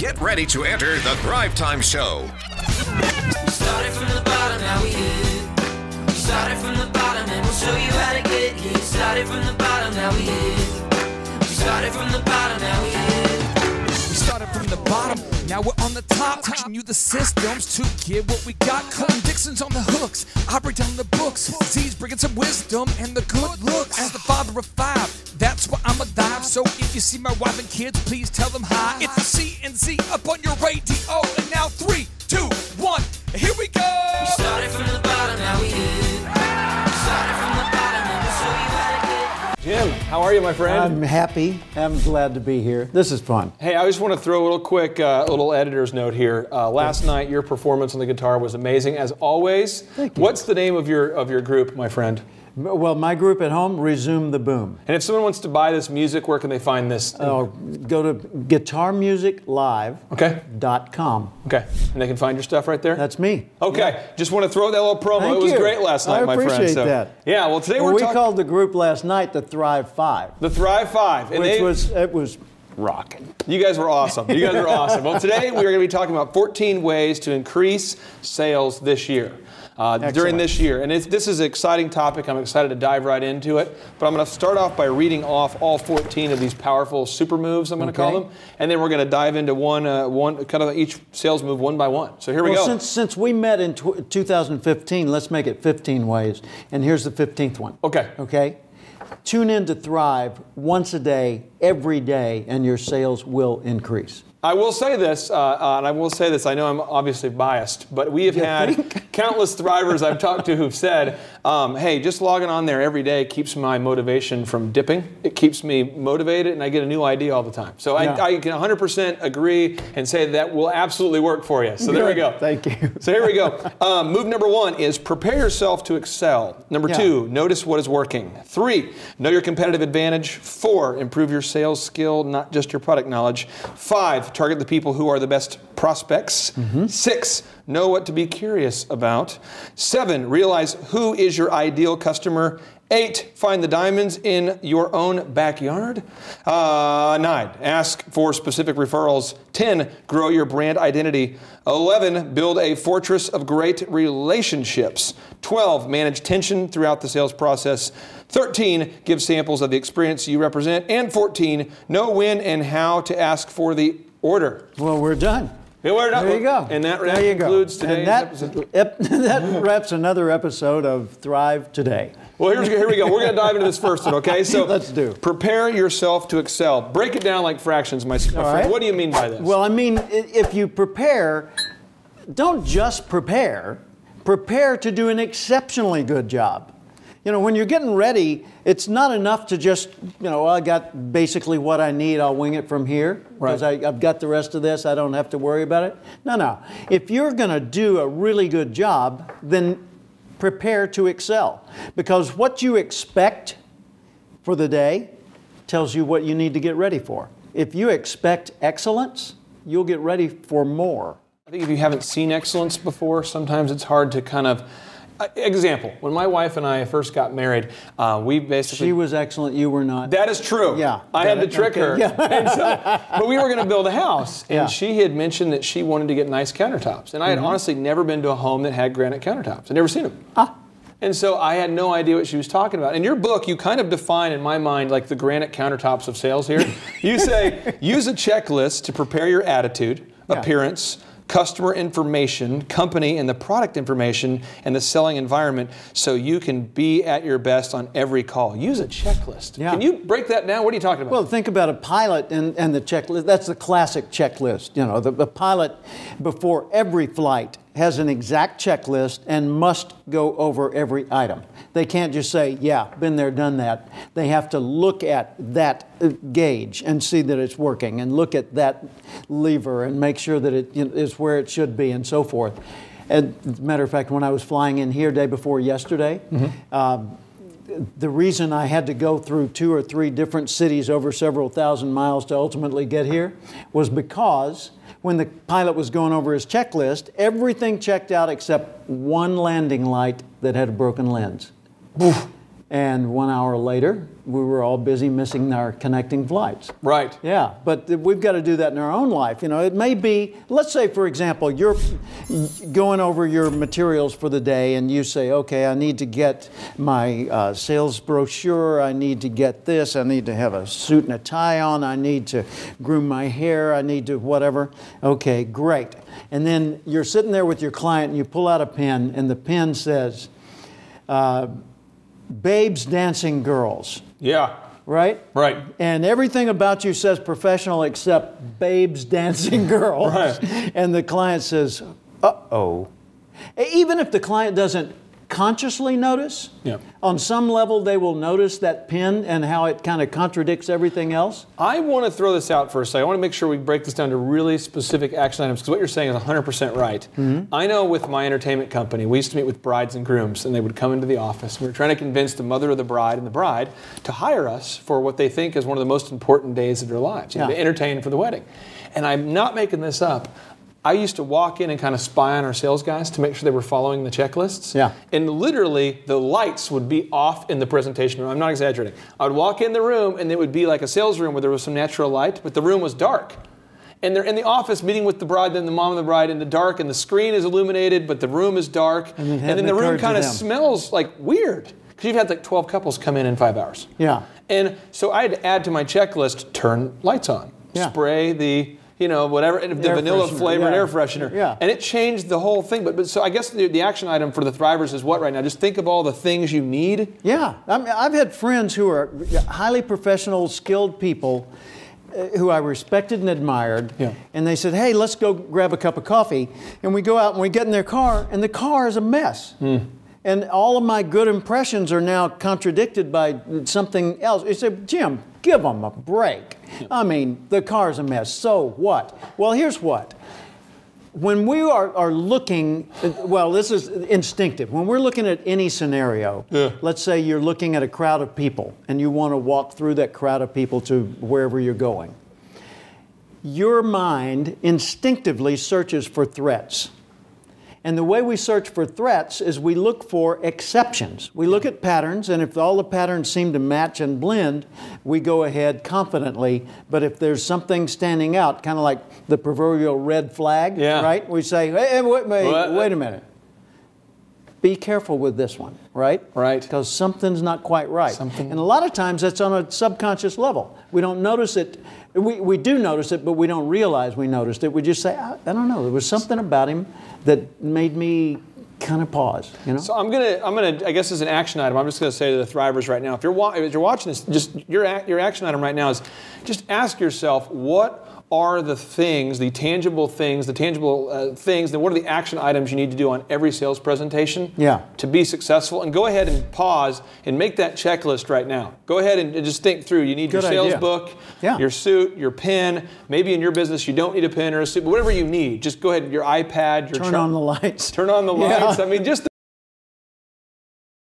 Get ready to enter the Thrive Time Show. We started from the bottom, now we here. We started from the bottom, and we'll show you how to get here. Started from the bottom, now we here. We started from the bottom, now we here. We started from the bottom, now we're on the top. Teaching you the systems to get what we got. Colton Dixon's on the hooks, I break down the books. Z's bringing some wisdom and the good looks. As the father of five, that's why I'm a dive. So if you see my wife and kids, please tell them hi. It's the C and Z up on your radio. And now three, how are you, my friend? I'm happy. I'm glad to be here. This is fun. hey, I just want to throw a little quick, uh, little editor's note here. Uh, last night, your performance on the guitar was amazing, as always. Thank you. What's the name of your of your group, my friend? Well, my group at home, Resume the Boom. And if someone wants to buy this music, where can they find this? Uh, go to guitarmusiclive.com. okay, okay, and they can find your stuff right there. That's me. okay. Just want to throw that little promo. Thank it was you. great last night, I my friend. appreciate So, that. Yeah. Well, today Well, we're we talking called the group last night the Thrive Five, the Thrive Five, and which they, was it was rocking. You guys were awesome. You guys were awesome. Well, today we are going to be talking about 14 ways to increase sales this year. Uh, during this year. And it's, this is an exciting topic. I'm excited to dive right into it. But I'm going to start off by reading off all 14 of these powerful super moves, I'm going to call them. And then we're going to dive into one, uh, one kind of each sales move one by one. So here we Well, go. since since we met in tw 2015, let's make it 15 ways. And here's the 15th one. Okay. Okay. Tune in to Thrive once a day, every day, and your sales will increase. I will say this, uh, uh, and I will say this. I know I'm obviously biased, but we have had countless thrivers I've talked to who've said, um, "Hey, just logging on there every day keeps my motivation from dipping. It keeps me motivated, and I get a new idea all the time." So Yeah. I, I can 100% agree and say that will absolutely work for you. So there we go. Thank you. So here we go. Um, move number one is prepare yourself to excel. Number Yeah. two, notice what is working. Three, know your competitive advantage. Four, improve your sales skill, not just your product knowledge. Five, target the people who are the best prospects. Mm-hmm. Six, know what to be curious about. Seven, realize who is your ideal customer. Eight, find the diamonds in your own backyard. Uh, nine, ask for specific referrals. Ten, grow your brand identity. Eleven, build a fortress of great relationships. Twelve, manage tension throughout the sales process. 13, give samples of the experience you represent. And 14, know when and how to ask for the order. Well, we're done. We're. There you go. And that, there that you go. concludes And today's that, episode. ep- that wraps another episode of Thrive Today. Well, here's, here we go. We're going to dive into this first one, okay? So Let's do. Prepare yourself to excel. Break it down like fractions, my, my friend. right. What do you mean by this? Well, I mean, if you prepare, don't just prepare, prepare to do an exceptionally good job. You know, when you're getting ready, it's not enough to just, you know, I got basically what I need, I'll wing it from here because Right. I've got the rest of this, I don't have to worry about it. No, no. If you're going to do a really good job, then prepare to excel because what you expect for the day tells you what you need to get ready for. If you expect excellence, you'll get ready for more. I think if you haven't seen excellence before, sometimes it's hard to kind of. Uh, example: When my wife and I first got married, uh, we basically She was excellent, you were not. That is true. Yeah. I had to trick Okay. her. Yeah. And so- but we were going to build a house, and Yeah. she had mentioned that she wanted to get nice countertops. And I had Mm-hmm. honestly never been to a home that had granite countertops. I'd never seen them. Ah. And so I had no idea what she was talking about. In your book, you kind of define, in my mind, like the granite countertops of sales here. you say, use a checklist to prepare your attitude, Yeah. appearance, customer information, company, and the product information and the selling environment so you can be at your best on every call. Use a checklist. Yeah. Can you break that down? What are you talking about? Well, think about a pilot and, and the checklist. That's the classic checklist. You know, the, the pilot before every flight has an exact checklist and must go over every item. They can't just say, yeah, been there, done that. They have to look at that uh, gauge and see that it's working and look at that lever and make sure that it is where it should be and so forth. And as a matter of fact, when I was flying in here day before yesterday, um, the reason I had to go through two or three different cities over several thousand miles to ultimately get here was because when the pilot was going over his checklist, everything checked out except one landing light that had a broken lens. And one hour later, we were all busy missing our connecting flights. Right. Yeah, but we've got to do that in our own life. You know, it may be, let's say, for example, you're going over your materials for the day and you say, okay, I need to get my uh, sales brochure, I need to get this, I need to have a suit and a tie on, I need to groom my hair, I need to whatever. Okay, great. And then you're sitting there with your client and you pull out a pen and the pen says, uh, Babes Dancing Girls Yeah. right? Right. And everything about you says professional except babes dancing girls. Right. And the client says, uh oh. Even if the client doesn't consciously notice, Yeah. on some level they will notice that pin and how it kind of contradicts everything else. I want to throw this out for a second. I want to make sure we break this down to really specific action items because what you're saying is 100% right. Mm-hmm. I know with my entertainment company, we used to meet with brides and grooms, and they would come into the office. And We were trying to convince the mother of the bride and the bride to hire us for what they think is one of the most important days of their lives, you know, to entertain for the wedding. And I'm not making this up. I used to walk in and kind of spy on our sales guys to make sure they were following the checklists. Yeah. And literally, the lights would be off in the presentation room. I'm not exaggerating. I would walk in the room, and it would be like a sales room where there was some natural light, but the room was dark. And they're in the office meeting with the bride, then the mom of the bride in the dark, and the screen is illuminated, but the room is dark. And And, then the room kind of smells like weird because you've had like 12 couples come in in five hours. Yeah. And so I had to add to my checklist turn lights on, Yeah. spray the, you know, whatever, and the Air vanilla freshener, flavored yeah. air freshener. Yeah. And it changed the whole thing. But, but so I guess the, the action item for the Thrivers is what right now? Just think of all the things you need. Yeah, I mean, I've had friends who are highly professional, skilled people uh, who I respected and admired. Yeah. And they said, hey, let's go grab a cup of coffee. And we go out and we get in their car, and the car is a mess. And all of my good impressions are now contradicted by something else. You say, Jim, give them a break. I mean, the car's a mess. So what? Well, here's what when we are, are looking, well, this is instinctive. When we're looking at any scenario, yeah. let's say you're looking at a crowd of people and you want to walk through that crowd of people to wherever you're going, your mind instinctively searches for threats. And the way we search for threats is we look for exceptions. We look at patterns, and if all the patterns seem to match and blend, we go ahead confidently. But if there's something standing out, kind of like the proverbial red flag, Yeah. right? We say, hey, wait, wait, wait a minute. Be careful with this one, right? Right. Because something's not quite right. Something- And a lot of times that's on a subconscious level. We don't notice it. We, we do notice it, but we don't realize we noticed it. We just say, I, I don't know, there was something about him that made me kind of pause, you know? So I'm gonna, I'm gonna, I guess as an action item, I'm just gonna say to the Thrivers right now, if you're, wa- if you're watching this, just your, your action item right now is just ask yourself, what are the things, the tangible things, the tangible uh, things, then what are the action items you need to do on every sales presentation Yeah. to be successful? And go ahead and pause and make that checklist right now. Go ahead and, just think through. You need Good your sales idea. book, Yeah. your suit, your pen. Maybe in your business you don't need a pen or a suit, but whatever you need, just go ahead, your iPad, your Turn on the lights. Turn on the Yeah. lights. I mean, just